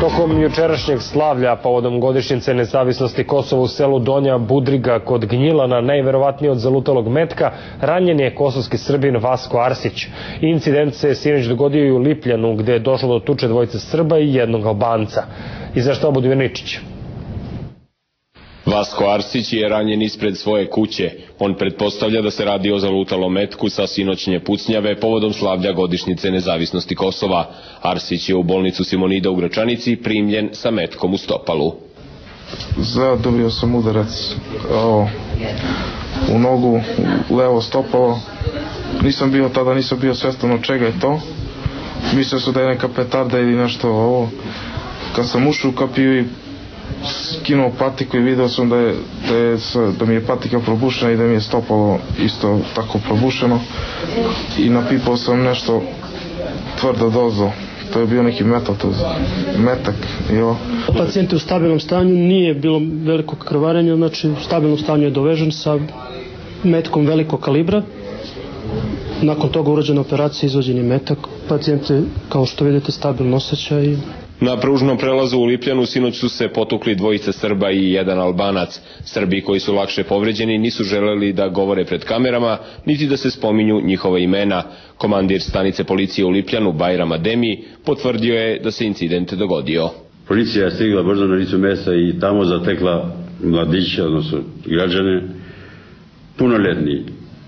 Tokom jučerašnjeg slavlja povodom godišnjice nezavisnosti Kosova u selu Donja Budriga kod Gnjilana, najverovatnije od zalutalog metka, ranjen je kosovski srbin Vasko Arsić. Incident se sinoć dogodio i u Lipljanu, gde je došlo do tuče dvojice Srba i jednog Albanca. I zašto Budimir Ničić? Vasko Arsić je ranjen ispred svoje kuće. On pretpostavlja da se radi o zalutalom metku sa sinoćnje pucnjave povodom slavlja godišnjice nezavisnosti Kosova. Arsić je u bolnicu Simonida u Gračanici primljen sa metkom u stopalu. Zadobio sam udarac o, u nogu, u levo stopalo. Nisam bio tada, nisam bio svestan od čega je to. Mislio sam da je neka petarda ili nešto ovo. Kad sam ušao u kapiju i skinuo patiku i video sam da, je, da, je, da mi je patika probušena i da mi je stopalo isto tako probušeno i napipao sam nešto tvrdo dozo to je bio neki metal, to metak. Jo. Pacijent je u stabilnom stanju, nije bilo veliko krvarenje, znači u stabilnom stanju je dovežen sa metkom velikog kalibra. Nakon toga urađena operacija, izvođen je metak. Pacijent je, kao što vidite, stabilno osjeća i Na pružnom prelazu u Lipljanu sinoć su se potukli dvojica Srba i jedan Albanac. Srbi koji su lakše povređeni nisu želeli da govore pred kamerama, niti da se spominju njihova imena. Komandir stanice policije u Lipljanu, Bajram Ademi, potvrdio je da se incident dogodio. Policija je stigla brzo na licu mesta i tamo zatekla mladiće, odnosno građane, punoletni,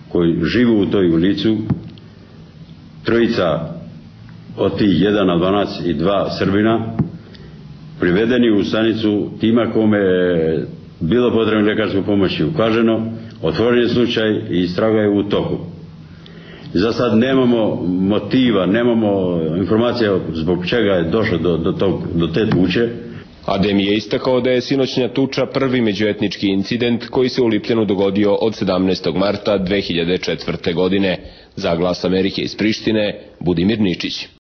koji živu u toj ulicu, trojica od tih jedan Albanac i dva Srbina privedeni u stanicu tima kome je bilo potrebno lekarsko pomoći ukaženo, otvoren je slučaj i istraga je u toku. Za sad nemamo motiva, nemamo informacija zbog čega je došlo do, do, tog, do te tuče. Adem je istakao da je sinoćnja tuča prvi međuetnički incident koji se u Lipljanu dogodio od 17. marta 2004. godine. Za glas Amerike iz Prištine, Budimir Ničić.